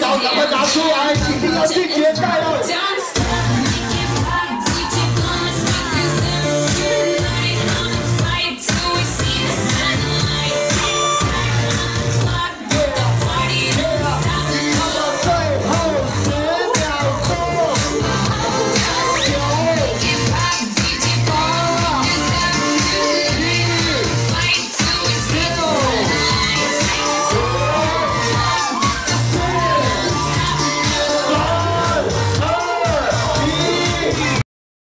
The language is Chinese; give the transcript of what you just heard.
要赶快拿出来，一定要拒绝。